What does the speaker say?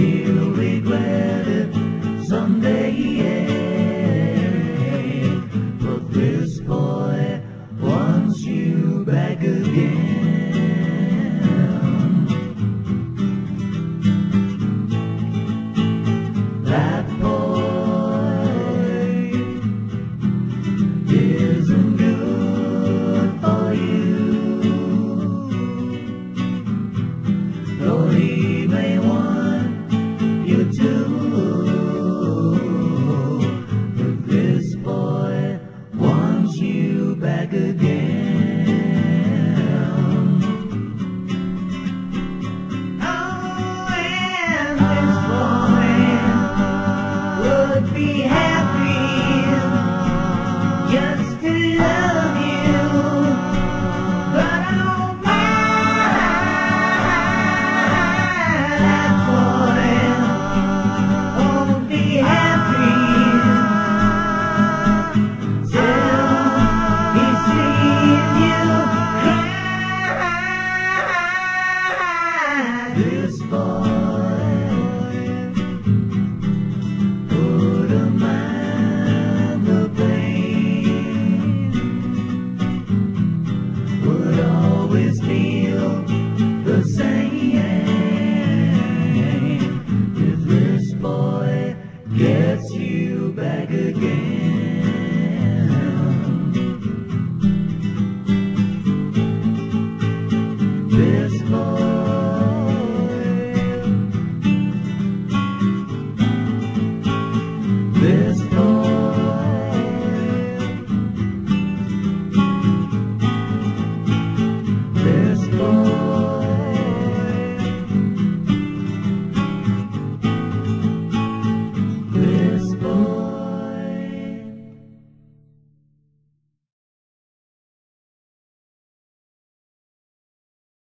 He'll regret it someday, yeah. But this boy wants you back again. That boy isn't good for you. Though